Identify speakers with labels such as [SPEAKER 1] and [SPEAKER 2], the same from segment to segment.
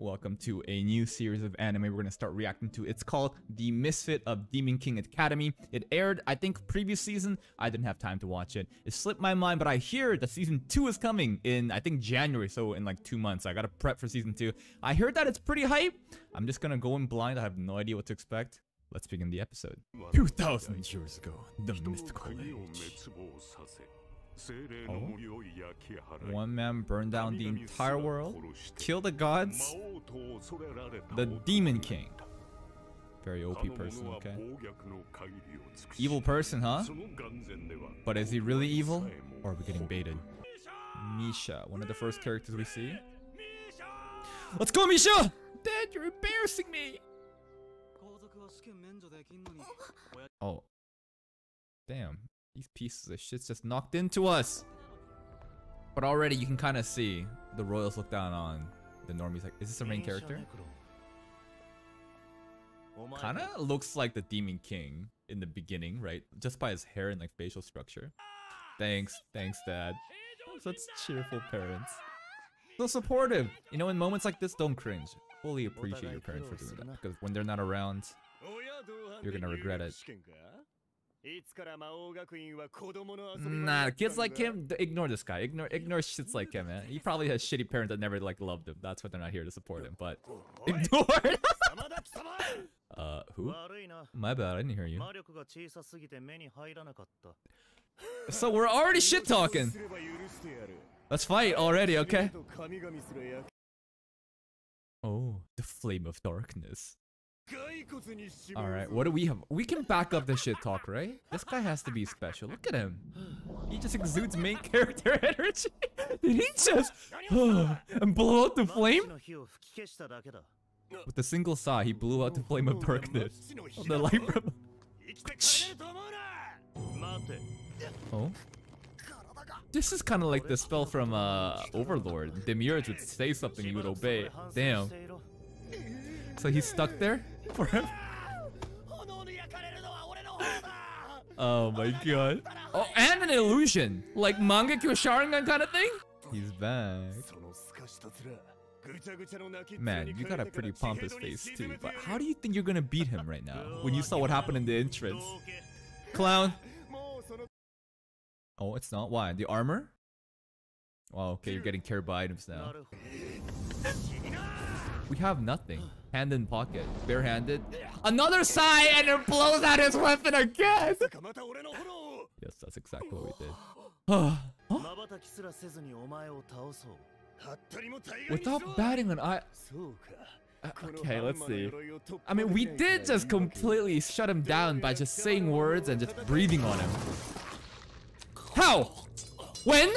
[SPEAKER 1] Welcome to a new series of anime we're going to start reacting to. It's called The Misfit of Demon King Academy. It aired, I think, previous season. I didn't have time to watch it. It slipped my mind, but I hear that season 2 is coming in, I think, January, so in like two months. I got to prep for season 2. I heard that it's pretty hype. I'm just going to go in blind. I have no idea what to expect. Let's begin the episode. 2,000 years ago, the mystical age. One man burned down the entire world, killed the gods, the Demon King. Very OP person, okay? Evil person, huh? But is he really evil? Or are we getting baited? Misha, one of the first characters we see. Let's go, Misha! Dad, you're embarrassing me! Oh. Damn. These pieces of shit's just knocked into us. But already you can kind of see the royals look down on the normies. Like, is this a main character? Kind of looks like the Demon King in the beginning, right? Just by his hair and like facial structure. Thanks, thanks, Dad. Such cheerful parents. So supportive. You know, in moments like this, don't cringe. Fully appreciate your parents for doing that because when they're not around, you're gonna regret it. Nah, kids like him, ignore this guy. Ignore ignore shits like him, man. He probably has shitty parents that never like loved him. That's why they're not here to support him. But ignore. uh, who? My bad. I didn't hear you. So we're already shit talking. Let's fight already, okay? Oh, the flame of darkness. Alright, what do we have? We can back up the shit talk, right? This guy has to be special. Look at him. He just exudes main character energy. Did he just and blow out the flame? With a single saw, he blew out the flame of darkness. the light from... Oh? This is kind of like the spell from uh, Overlord. Demiurge would say something, you would obey. Damn. So he's stuck there forever? oh my god. Oh, and an illusion. Like Mangekyo Sharingan kind of thing? He's back. Man, you got a pretty pompous face too, but how do you think you're gonna beat him right now when you saw what happened in the entrance? Clown. Oh, it's not? Why? The armor? Well, okay, you're getting carried by items now. We have nothing. Hand in pocket. Barehanded. Another sigh and it blows out his weapon again! yes, that's exactly what we did. Without batting an eye... Uh, okay, let's see. I mean, we did just completely shut him down by just saying words and just breathing on him. How? When?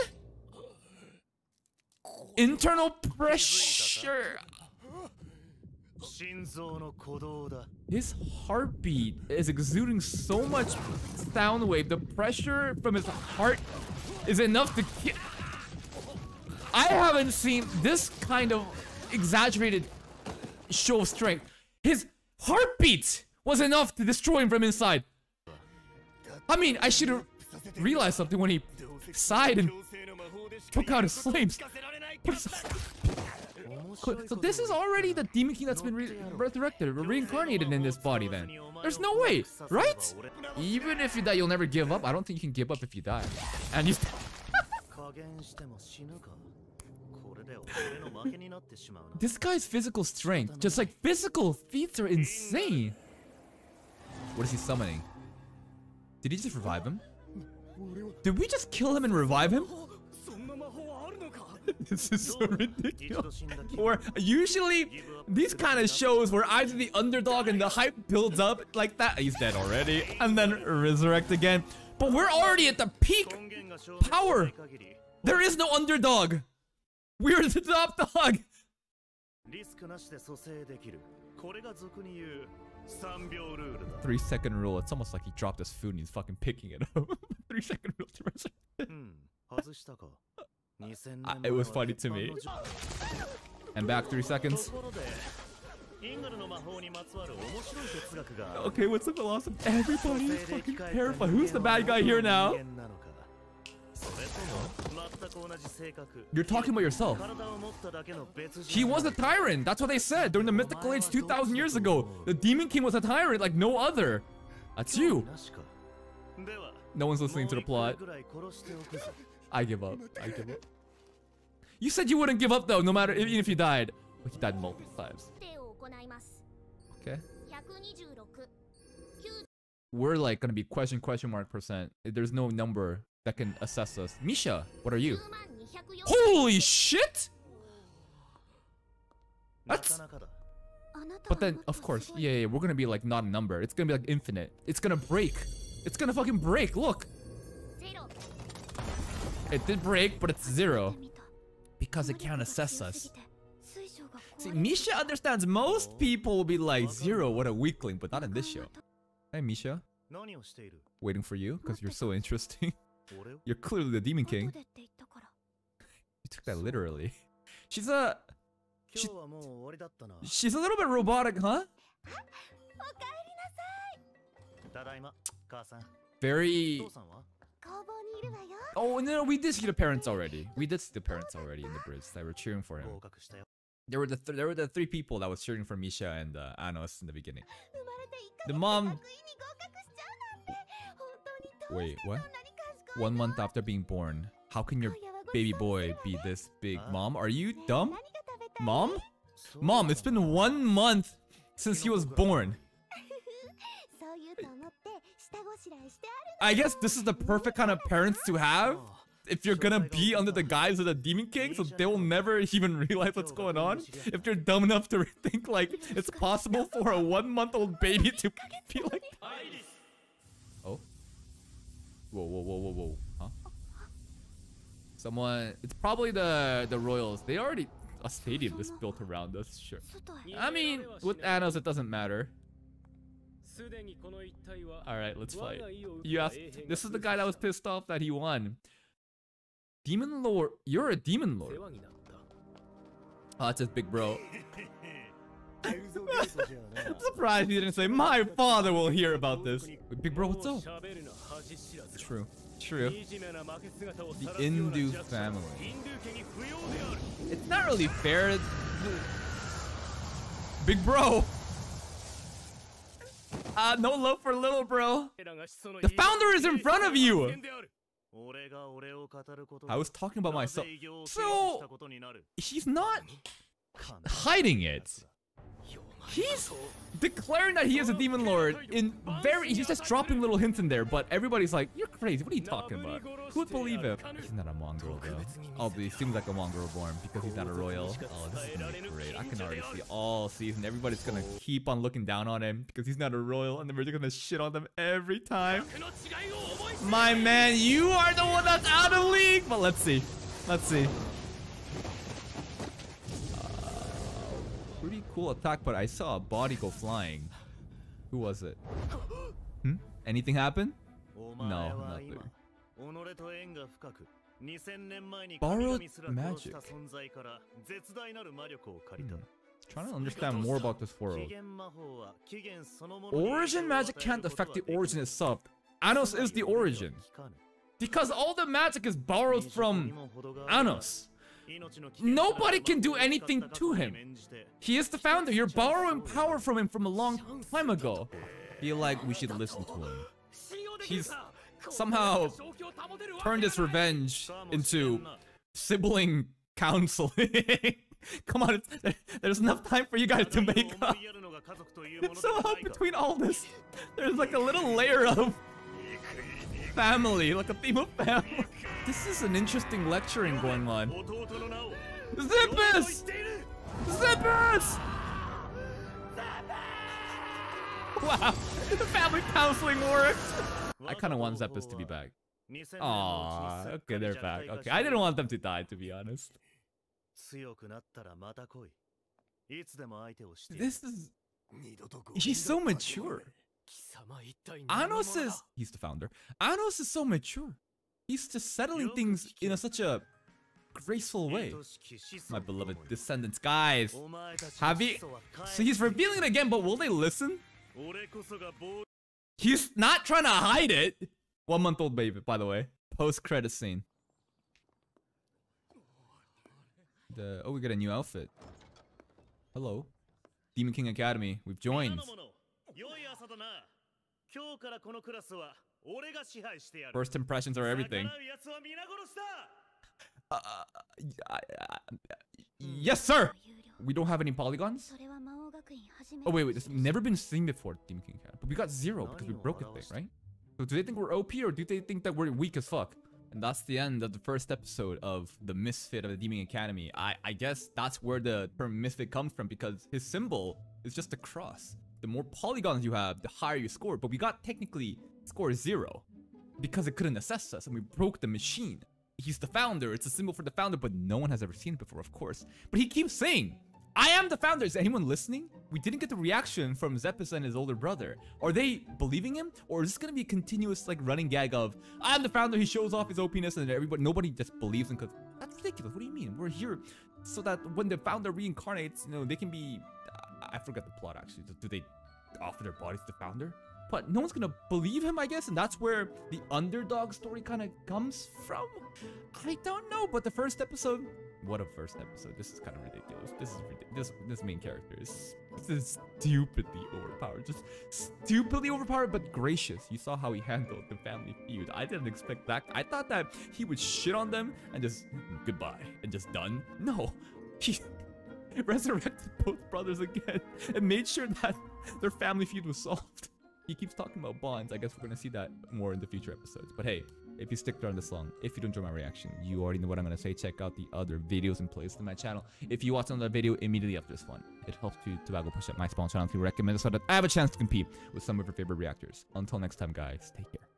[SPEAKER 1] Internal pressure. His heartbeat is exuding so much sound wave. The pressure from his heart is enough to kill. I haven't seen this kind of exaggerated show of strength. His heartbeat was enough to destroy him from inside. I mean, I should have realized something when he sighed and took out his flames. So this is already the Demon King that's been re resurrected reincarnated in this body then. There's no way, right? Even if you die, you'll never give up. I don't think you can give up if you die. And you... this guy's physical strength, just like physical feats are insane. What is he summoning? Did he just revive him? Did we just kill him and revive him? this is so ridiculous. Or usually these kind of shows where either the underdog and the hype builds up like that. He's dead already. And then resurrect again. But we're already at the peak power. There is no underdog. We're the top dog. Three second rule. It's almost like he dropped his food and he's fucking picking it up. Three second rule to resurrect. Uh, it was funny to me. And back three seconds. Okay, what's the philosophy? Everybody is fucking terrified. Who's the bad guy here now? You're talking about yourself. He was a tyrant. That's what they said during the mythical age 2,000 years ago. The Demon King was a tyrant like no other. That's you. No one's listening to the plot. I give up. I give up. You said you wouldn't give up though, no matter even if you died. But he died multiple times. Okay. We're like gonna be question question mark percent. There's no number that can assess us. Misha, what are you? Holy shit! That's but then, of course, yeah, yeah, we're gonna be like not a number. It's gonna be like infinite. It's gonna break. It's gonna fucking break. Look. It did break, but it's zero. Because it can't assess us. See, Misha understands most people will be like, zero, what a weakling, but not in this show. Hey, Misha. Waiting for you, because you're so interesting. you're clearly the Demon King. you took that literally. She's a... She, she's a little bit robotic, huh? Very... Oh, no, we did see the parents already. We did see the parents already in the bridge that were cheering for him. There were the th there were the three people that was cheering for Misha and uh, Anos in the beginning. The mom. Wait, what? One month after being born, how can your baby boy be this big? Mom, are you dumb? Mom? Mom, it's been one month since he was born. I guess this is the perfect kind of parents to have if you're gonna be under the guise of the Demon King, so they will never even realize what's going on. If they're dumb enough to think like it's possible for a one-month-old baby to be like. that. Oh. Whoa, whoa, whoa, whoa, whoa. Huh? Someone. It's probably the the royals. They already a stadium is built around us. Sure. I mean, with Anos, it doesn't matter. Alright, let's fight. You asked, this is the guy that was pissed off that he won. Demon Lord, you're a Demon Lord. Oh, that's his big bro. I'm surprised he didn't say, my father will hear about this. Big bro, what's up? True. True. The Indu family. It's not really fair. Big bro. Uh, no love for little bro. The founder is in front of you. I was talking about myself. So, he's not hiding it. He's declaring that he is a demon lord in very he's just dropping little hints in there but everybody's like you're crazy. What are you talking about? Who would believe him? He's not a mongrel though? Oh but he seems like a mongrel born because he's not a royal. Oh this is gonna oh, be great. I can already see all season. Everybody's gonna keep on looking down on him because he's not a royal and then we're just gonna shit on them every time. My man you are the one that's out of league! But let's see. Let's see pretty cool attack, but I saw a body go flying. Who was it? Hmm? Anything happen? No, nothing. Borrowed magic. Hmm. Trying to understand more about this world. Origin magic can't affect the origin itself. Anos is the origin. Because all the magic is borrowed from Anos. Nobody can do anything to him. He is the founder. You're borrowing power from him from a long time ago. Feel like we should listen to him. He's somehow turned his revenge into sibling counseling. Come on, there's enough time for you guys to make up. somehow between all this, there's like a little layer of family, like a theme of family. This is an interesting lecturing going on. Zippus! Zippus! Wow, the family counseling worked. I kind of want Zeppus to be back. Aww, okay, they're back. Okay, I didn't want them to die, to be honest. This is... He's so mature. Anos is... He's the founder. Anos is so mature. He's just settling things in a, such a graceful way. My beloved descendants, guys. Have he? So he's revealing it again, but will they listen? He's not trying to hide it. One month old baby, by the way. Post credit scene. The oh, we got a new outfit. Hello, Demon King Academy. We've joined.
[SPEAKER 2] 皆の者良い朝だな今日からこのクラスは俺が支配してやる
[SPEAKER 1] First impressions are everything.
[SPEAKER 2] 逆らう奴は皆殺しだ
[SPEAKER 1] Yes, sir. We don't have any polygons.
[SPEAKER 3] それは魔王学院初め
[SPEAKER 1] Oh wait, wait. This has never been seen before, Demon King Academy. But we got zero because we broke it, thing, right? So do they think we're OP or do they think that we're weak as fuck? And that's the end of the first episode of the Misfit of the Demon Academy. I I guess that's where the term Misfit comes from because his symbol is just a cross. The more polygons you have, the higher you score. But we got technically score zero because it couldn't assess us and we broke the machine. He's the founder. It's a symbol for the founder, but no one has ever seen it before, of course. But he keeps saying, I am the founder. Is anyone listening? We didn't get the reaction from Zeppis and his older brother. Are they believing him? Or is this gonna be a continuous like running gag of I'm the founder, he shows off his OPness and everybody nobody just believes him because that's ridiculous. What do you mean? We're here so that when the founder reincarnates, you know, they can be I forgot the plot actually. Do they offer their bodies to the founder? But no one's gonna believe him, I guess, and that's where the underdog story kind of comes from. I don't know, but the first episode, what a first episode! This is kind of ridiculous. This is ridiculous. This this main character is this is stupidly overpowered, just stupidly overpowered, but gracious. You saw how he handled the family feud. I didn't expect that. I thought that he would shit on them and just mm, goodbye and just done. No, he resurrected both brothers again and made sure that their family feud was solved. He keeps talking about bonds. I guess we're gonna see that more in the future episodes. But hey, if you stick around this long, if you don't enjoy my reaction, you already know what I'm gonna say. Check out the other videos and playlists on my channel. If you watch another video immediately after this one, it helps to Tobago push up my spawn channel to recommend so that I have a chance to compete with some of your favorite reactors. Until next time, guys, take care.